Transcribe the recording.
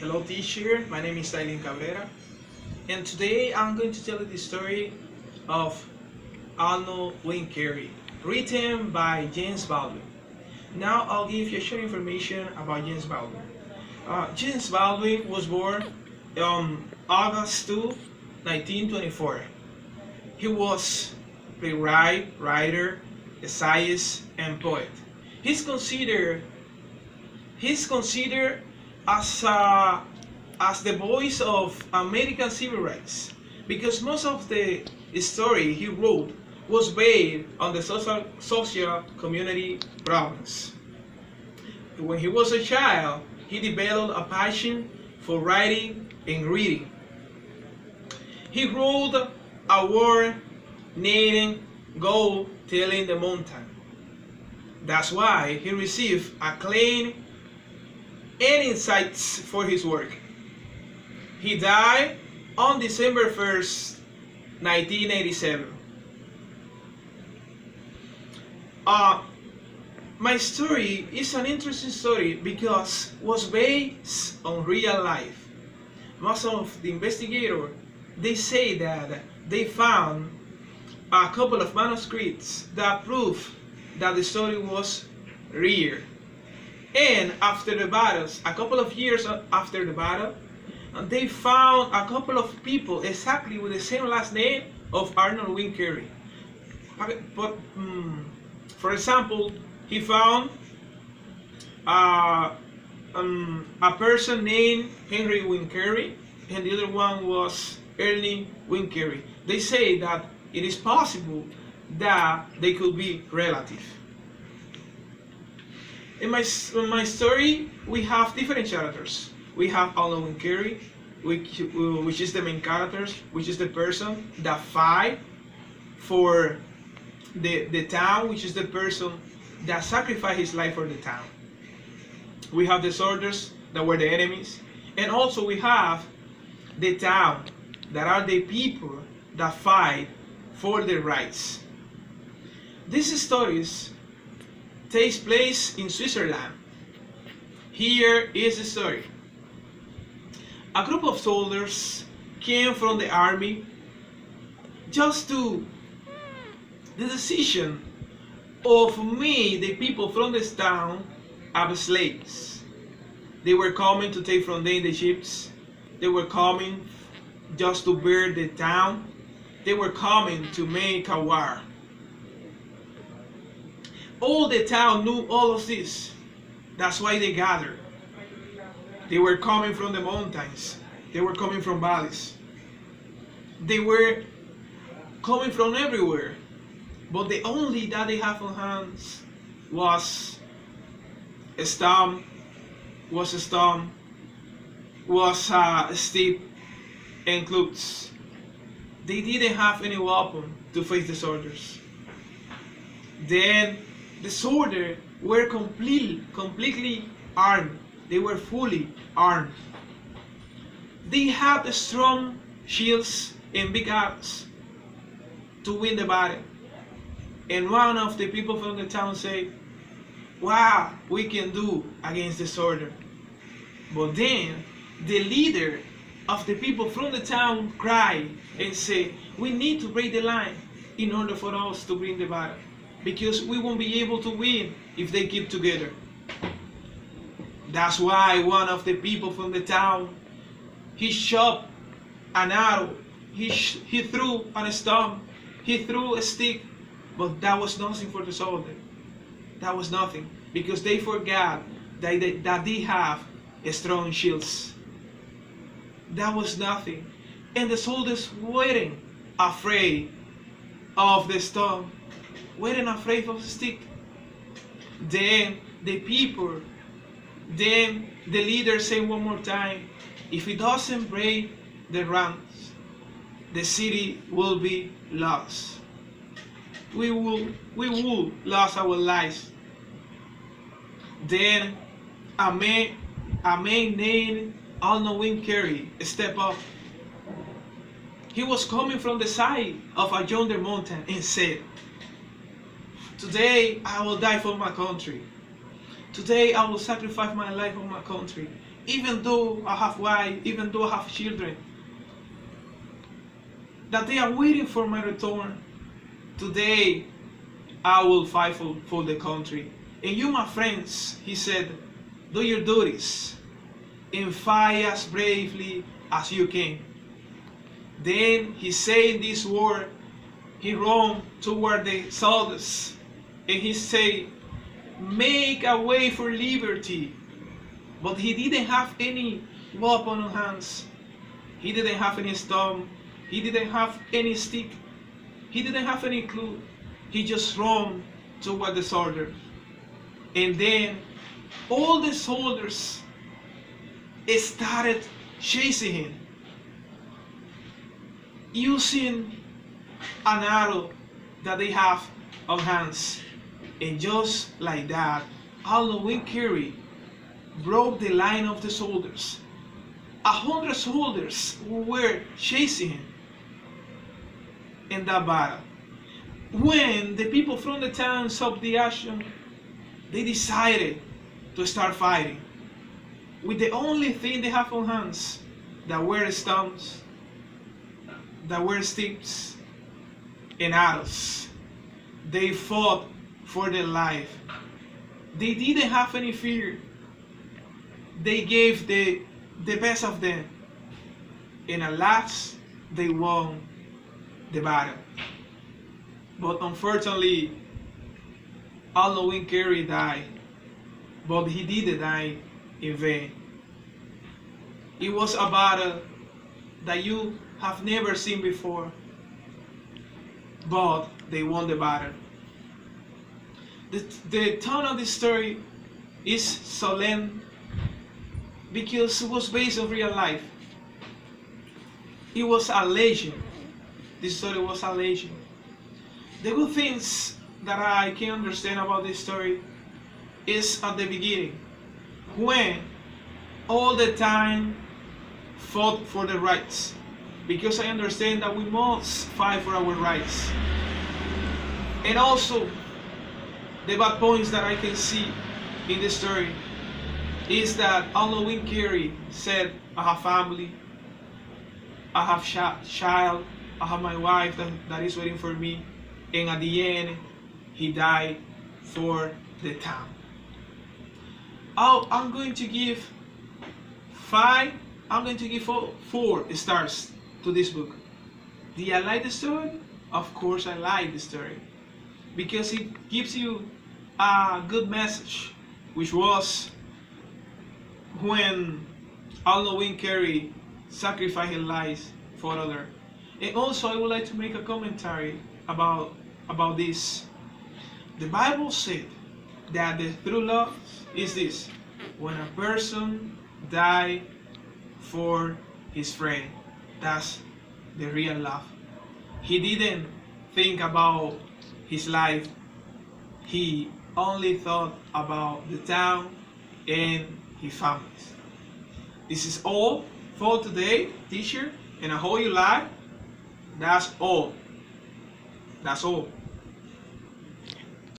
Hello teacher, my name is Dailin Cabrera and today I'm going to tell you the story of Arnold Carey written by James Baldwin. Now I'll give you short information about James Baldwin. Uh, James Baldwin was born on August 2, 1924. He was a playwright, writer, essayist, and poet. He's considered he's considered as a, as the voice of American civil rights because most of the story he wrote was based on the social social community problems. When he was a child, he developed a passion for writing and reading. He wrote a word named Go Telling the Mountain. That's why he received acclaim and insights for his work. He died on December 1st, 1987. Uh, my story is an interesting story because was based on real life. Most of the investigators they say that they found a couple of manuscripts that prove that the story was real. And after the battles, a couple of years after the battle, they found a couple of people exactly with the same last name of Arnold Carey. But, um, for example, he found uh, um, a person named Henry Carey, and the other one was Ernie Carey. They say that it is possible that they could be relative. In my, in my story, we have different characters. We have Winkelried, which, uh, which is the main character, which is the person that fight for the, the town, which is the person that sacrificed his life for the town. We have the soldiers that were the enemies, and also we have the town that are the people that fight for their rights. These stories takes place in Switzerland. Here is the story. A group of soldiers came from the army just to the decision of me, the people from this town, as slaves. They were coming to take from them the ships. They were coming just to burn the town. They were coming to make a war. All the town knew all of this. That's why they gathered. They were coming from the mountains. They were coming from valleys. They were coming from everywhere. But the only that they have on hands was a stone, was a stone, was uh, a stick, and clothes. They didn't have any weapon to face the soldiers. Then soldiers were completely, completely armed. They were fully armed. They had strong shields and big arms to win the battle. And one of the people from the town said, wow, we can do against the soldier. But then the leader of the people from the town cried and said, we need to break the line in order for us to win the battle. Because we won't be able to win if they keep together. That's why one of the people from the town, he shot an arrow, he, he threw a stone, he threw a stick, but that was nothing for the soldier. That was nothing because they forgot that they, that they have strong shields. That was nothing. And the soldiers weren't afraid of the stone, weren't afraid of stick. Then the people, then the leader said one more time, if it doesn't break the ranks, the city will be lost. We will, we will lose our lives. Then a man, a man named Winkelried stepped up. He was coming from the side of a yonder mountain and said, Today I will die for my country. Today I will sacrifice my life for my country. even though I have wife, even though I have children, that they are waiting for my return. Today, I will fight for, for the country. And you, my friends, he said, do your duties and fight as bravely as you can. Then he said this word, he roamed toward the soldiers, and he said, make a way for liberty. But he didn't have any weapon on hands. He didn't have any stone. He didn't have any stick. He didn't have any clue. He just ran toward the soldiers. And then all the soldiers started chasing him using an arrow that they have on hands. And just like that, Arnold Winkelried broke the line of the soldiers. A hundred soldiers were chasing him in that battle. When the people from the town saw the action, they decided to start fighting with the only thing they have on hands that were stones, that were sticks, and arrows. They fought for their life. They didn't have any fear. They gave the, the best of them. And at last, they won the battle. But unfortunately, Arnold Winkelried died. But he didn't die in vain. It was a battle that you have never seen before. But they won the battle. The, the tone of the story is solemn because it was based on real life. It was a legend. This story was a legend. The good things that I can understand about this story is at the beginning when all the time fought for the rights because I understand that we must fight for our rights and also the bad points that I can see in the story is that Arnold Winkelried said I have family I have child I have my wife that, that is waiting for me and at the end he died for the town Oh, I'm going to give five, I'm going to give four, four stars to this book. Do I like the story? Of course I like the story. Because it gives you a good message, which was when Arnold Winkelried sacrificed his life for other. And also I would like to make a commentary about about this. The Bible said that the true love is this when a person die for his friend that's the real love he didn't think about his life he only thought about the town and his families. This is all for today teacher and i hope you like. That's all. That's all